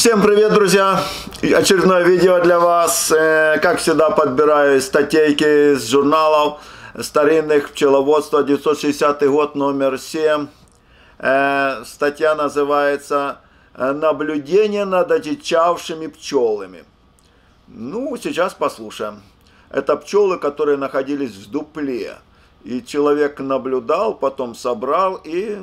Всем привет, друзья! Очередное видео для вас. Э, как всегда, подбираю статейки из журналов старинных пчеловодства, 960 год, номер 7. Э, статья называется «Наблюдение над одичавшими пчелами». Ну, сейчас послушаем. Это пчелы, которые находились в дупле. И человек наблюдал, потом собрал и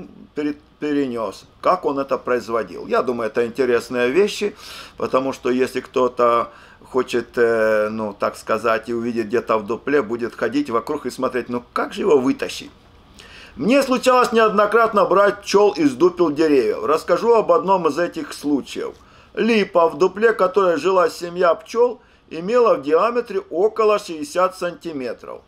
перенес. Как он это производил? Я думаю, это интересные вещи, потому что если кто-то хочет, э, ну, так сказать, и увидеть где-то в дупле, будет ходить вокруг и смотреть, ну, как же его вытащить? Мне случалось неоднократно брать пчел из дупел деревьев. Расскажу об одном из этих случаев. Липа, в дупле которой жила семья пчел, имела в диаметре около 60 сантиметров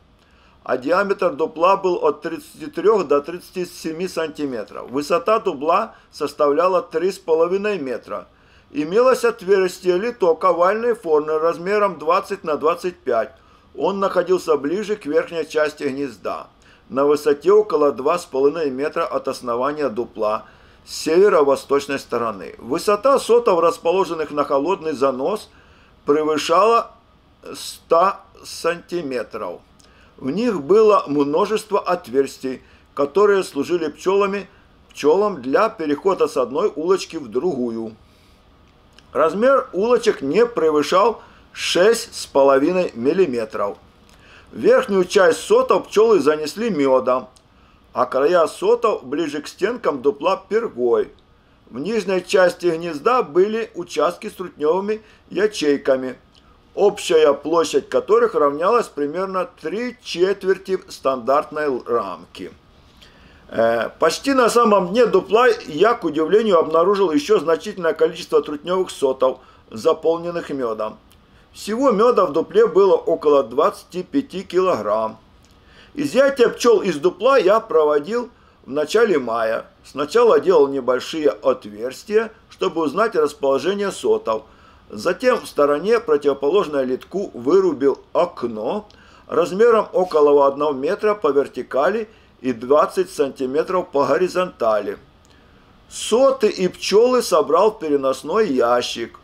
а диаметр дупла был от 33 до 37 сантиметров. Высота дубла составляла 3,5 метра. Имелось отверстие литок овальной формы размером 20 на 25. Он находился ближе к верхней части гнезда, на высоте около 2,5 метра от основания дупла с северо-восточной стороны. Высота сотов, расположенных на холодный занос, превышала 100 сантиметров. В них было множество отверстий, которые служили пчелами, пчелам для перехода с одной улочки в другую. Размер улочек не превышал 6,5 мм. Верхнюю часть сотов пчелы занесли медом, а края сотов ближе к стенкам дупла пергой. В нижней части гнезда были участки с трутневыми ячейками – общая площадь которых равнялась примерно три четверти стандартной рамки. Э, почти на самом дне дупла я, к удивлению, обнаружил еще значительное количество трутневых сотов, заполненных медом. Всего меда в дупле было около 25 килограмм. Изъятие пчел из дупла я проводил в начале мая. Сначала делал небольшие отверстия, чтобы узнать расположение сотов – Затем в стороне, противоположной литку, вырубил окно размером около 1 метра по вертикали и 20 сантиметров по горизонтали. Соты и пчелы собрал в переносной ящик.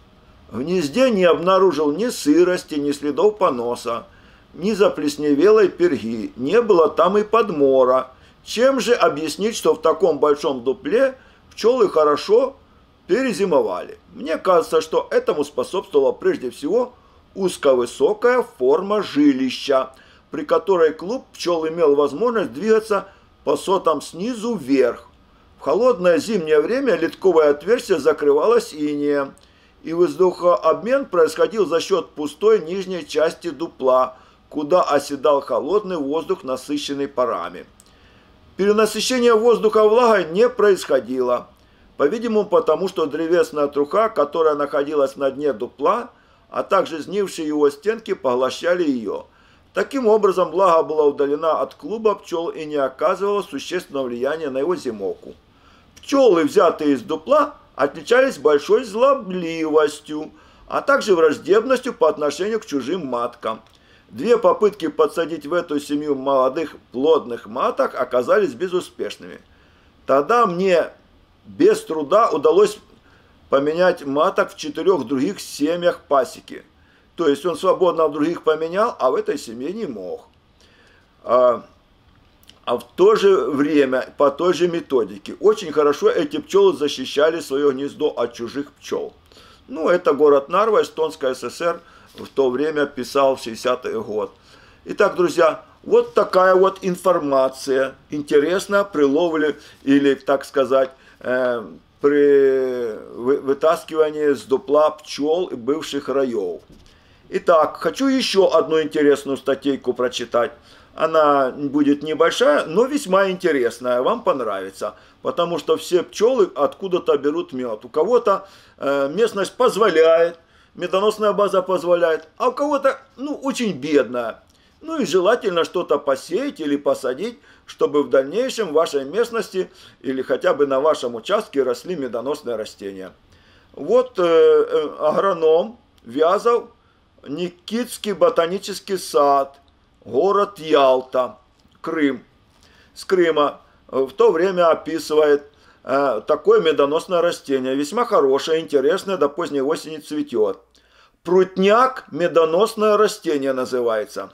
В гнезде не обнаружил ни сырости, ни следов поноса, ни заплесневелой перги, не было там и подмора. Чем же объяснить, что в таком большом дупле пчелы хорошо перезимовали. Мне кажется, что этому способствовала прежде всего узковысокая форма жилища, при которой клуб пчел имел возможность двигаться по сотам снизу вверх. В холодное зимнее время литковое отверстие закрывалось инеем, и воздухообмен происходил за счет пустой нижней части дупла, куда оседал холодный воздух, насыщенный парами. Перенасыщение воздуха влагой не происходило – по-видимому, потому что древесная труха, которая находилась на дне дупла, а также сгнившие его стенки поглощали ее. Таким образом, влага была удалена от клуба пчел и не оказывала существенного влияния на его зимовку. Пчелы, взятые из дупла, отличались большой злобливостью, а также враждебностью по отношению к чужим маткам. Две попытки подсадить в эту семью молодых плодных маток оказались безуспешными. Тогда мне без труда удалось поменять маток в четырех других семьях пасеки. То есть он свободно в других поменял, а в этой семье не мог. А, а в то же время, по той же методике, очень хорошо эти пчелы защищали свое гнездо от чужих пчел. Ну, это город Нарва, Эстонская ССР, в то время писал в 60-й год. Итак, друзья, вот такая вот информация, интересная при ловле или, так сказать, при вытаскивании с дупла пчел и бывших раев. Итак, хочу еще одну интересную статейку прочитать. Она будет небольшая, но весьма интересная, вам понравится. Потому что все пчелы откуда-то берут мед. У кого-то э, местность позволяет, медоносная база позволяет, а у кого-то, ну, очень бедная. Ну и желательно что-то посеять или посадить, чтобы в дальнейшем в вашей местности или хотя бы на вашем участке росли медоносные растения. Вот э, э, агроном Вязов, Никитский ботанический сад, город Ялта, Крым. С Крыма в то время описывает э, такое медоносное растение. Весьма хорошее, интересное, до поздней осени цветет. Прутняк – медоносное растение называется.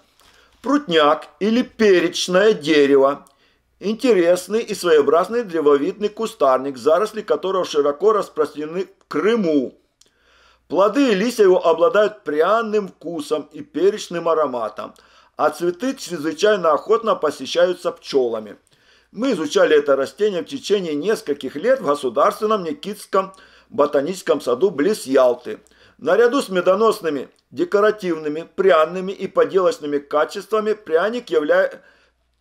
Прутняк или перечное дерево – интересный и своеобразный древовидный кустарник, заросли которого широко распространены в Крыму. Плоды и листья его обладают пряным вкусом и перечным ароматом, а цветы чрезвычайно охотно посещаются пчелами. Мы изучали это растение в течение нескольких лет в Государственном Никитском ботаническом саду близ Ялты. Наряду с медоносными, декоративными, пряными и поделочными качествами пряник явля...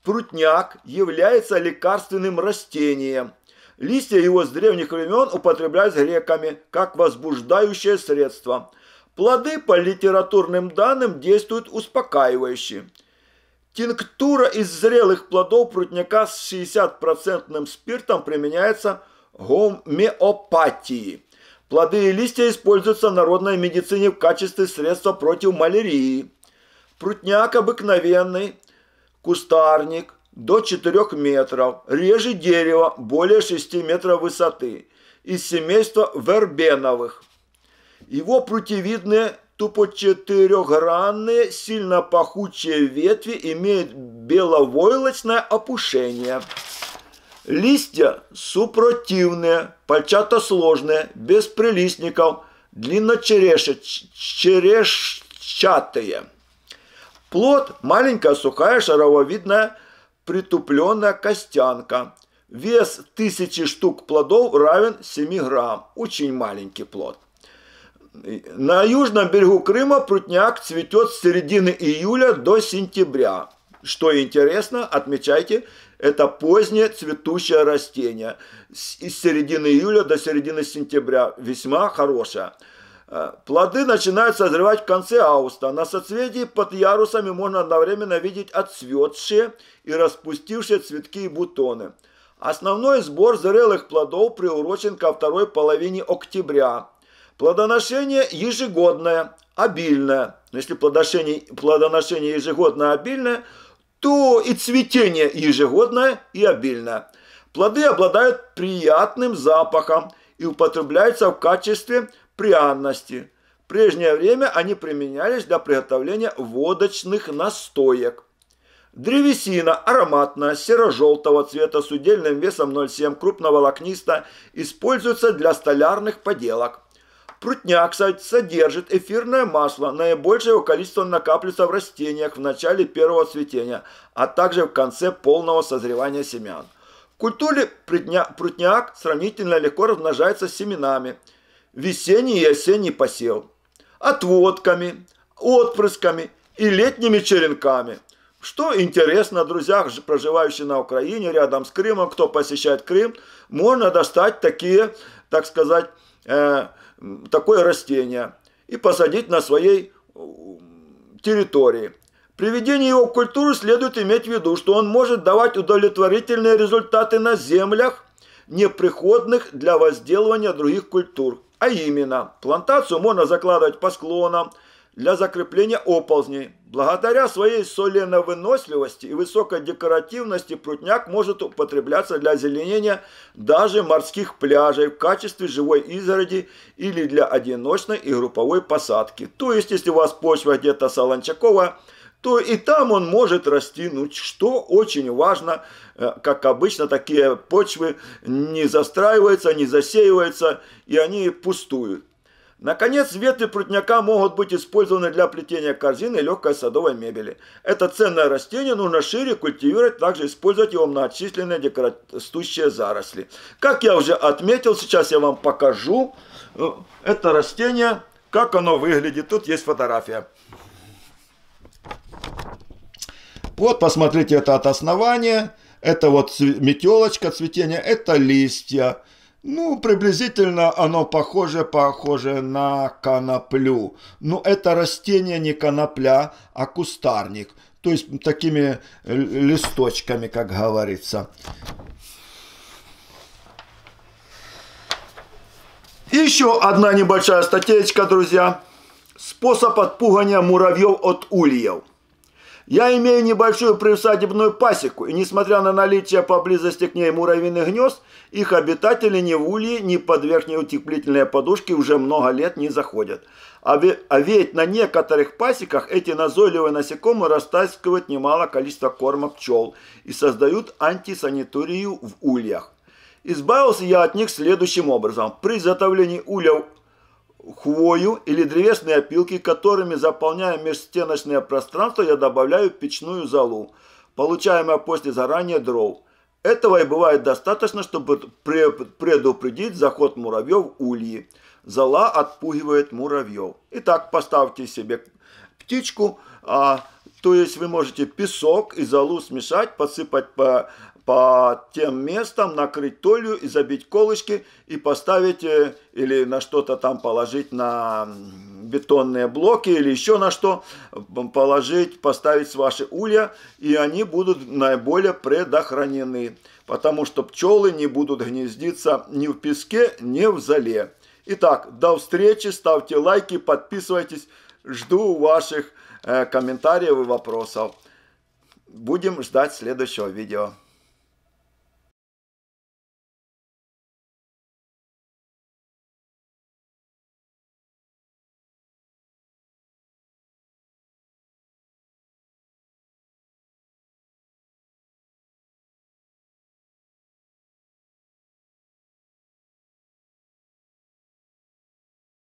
прутняк является лекарственным растением – Листья его с древних времен употреблялись греками как возбуждающее средство. Плоды, по литературным данным, действуют успокаивающе. Тинктура из зрелых плодов прутняка с 60% спиртом применяется гомеопатии. Плоды и листья используются в народной медицине в качестве средства против малярии. Прутняк обыкновенный, кустарник, до 4 метров, реже дерева более 6 метров высоты, из семейства вербеновых. Его прутевидные тупочетырехгранные, сильно пахучие ветви имеют беловойлочное опушение. Листья супротивные, пальчатосложные, без прилистников, длинночерешчатые. Плод – маленькая сухая шаровидная притупленная костянка. Вес тысячи штук плодов равен 7 грамм. Очень маленький плод. На южном берегу Крыма прутняк цветет с середины июля до сентября. Что интересно, отмечайте, это позднее цветущее растение. С середины июля до середины сентября. Весьма хорошее. Э, плоды начинают созревать в конце августа. На соцветии под ярусами можно одновременно видеть отцветшие и распустившие цветки и бутоны. Основной сбор зрелых плодов приурочен ко второй половине октября. Плодоношение ежегодное, обильное. Но если плодоношение, плодоношение ежегодное обильное, то и цветение ежегодное и обильное. Плоды обладают приятным запахом и употребляются в качестве пряности. В прежнее время они применялись для приготовления водочных настоек. Древесина ароматная, серо-желтого цвета с удельным весом 0,7 крупноволокниста используется для столярных поделок. Прутняк содержит эфирное масло, наибольшее его количество накапливается в растениях в начале первого цветения, а также в конце полного созревания семян. В культуре прутняк сравнительно легко размножается семенами – весенний и осенний посев, отводками, отпрысками и летними черенками. Что интересно, друзья, проживающие на Украине, рядом с Крымом, кто посещает Крым, можно достать такие, так сказать, э, такое растение и посадить на своей территории. При введении его в культуру следует иметь в виду, что он может давать удовлетворительные результаты на землях, неприходных для возделывания других культур. А именно, плантацию можно закладывать по склонам для закрепления оползней. Благодаря своей соленовыносливости и высокой декоративности прутняк может употребляться для озеленения даже морских пляжей в качестве живой изгороди или для одиночной и групповой посадки. То есть, если у вас почва где-то солончаковая, то и там он может расти, ну, что очень важно, э, как обычно, такие почвы не застраиваются, не засеиваются, и они пустуют. Наконец, ветви прутняка могут быть использованы для плетения корзины и легкой садовой мебели. Это ценное растение нужно шире культивировать, также использовать его многочисленные декоративные заросли. Как я уже отметил, сейчас я вам покажу э, это растение, как оно выглядит. Тут есть фотография. Вот, посмотрите, это от основания, это вот метелочка цветения, это листья. Ну, приблизительно оно похоже, похоже на коноплю. Но это растение не конопля, а кустарник. То есть такими листочками, как говорится. Еще одна небольшая статейка, друзья. Способ отпугания муравьев от ульев. Я имею небольшую приусадебную пасеку, и несмотря на наличие поблизости к ней муравьиных гнезд, их обитатели ни в ульи, ни под верхние утеплительные подушки уже много лет не заходят. А а ведь на некоторых пасеках эти назойливые насекомые растаскивают немало количества корма пчел и создают антисанитарию в ульях. Избавился я от них следующим образом. При изготовлении улья хвою или древесные опилки, которыми заполняя межстеночное пространство, я добавляю печную золу, получаемое после заранее дров. Этого и бывает достаточно, чтобы предупредить заход муравьев ульи. Зола отпугивает муравьев. Итак, поставьте себе птичку, а, то есть вы можете песок и золу смешать, посыпать по по тем местам, накрыть толью и забить колышки и поставить э, или на что-то там положить на бетонные блоки или еще на что положить, поставить с ваши улья, и они будут наиболее предохранены, потому что пчелы не будут гнездиться ни в песке, ни в зале. Итак, до встречи, ставьте лайки, подписывайтесь, жду ваших э, комментариев и вопросов. Будем ждать следующего видео.